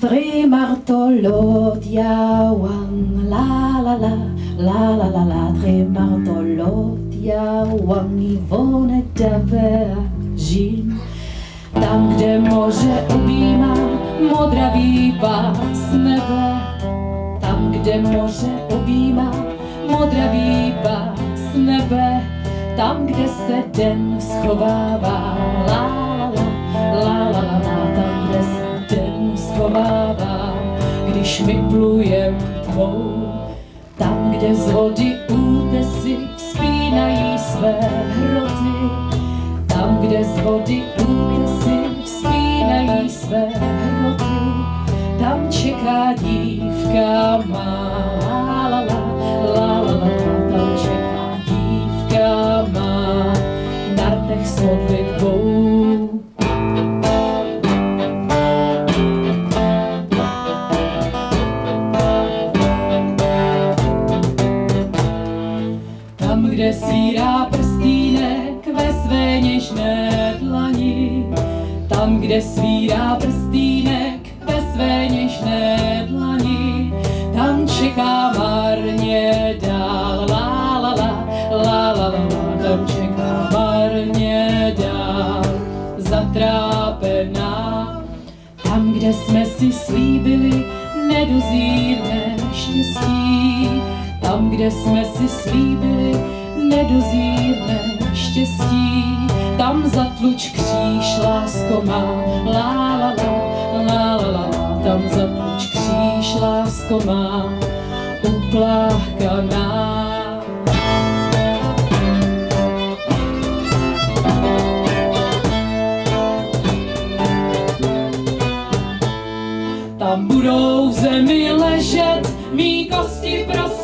Tre martolot yawang la la la la la la la Tre martolot yawang Ivone Taveržin Tam, kde moře objímá modra výpa z nebe. Tam, kde moře objímá modra výpa z nebe. Tam, kde se den schovává la když my plujem tvou. Tam, kde z vody útesy vzpínají své hroty, tam, kde z vody útesy vzpínají své hroty, tam čeká dívka má. La, tam čeká dívka má na rtech s modlitbou. Kde svírá prstínek ve své něžné dlani. Tam, kde svírá prstínek ve své něžné dlani, tam čeká marně dál. La, la, la, la, la, la, la, tam čeká marně dál. Zatrápená, tam, kde jsme si slíbili nedozírné štěstí, tam, kde jsme si slíbili nedozírné štěstí, tam zatluč kříž, lásko má, la la la, la la la, tam zatluč kříž, lásko má, uplákaná. Tam budou v zemi ležet mý kosti prosolený,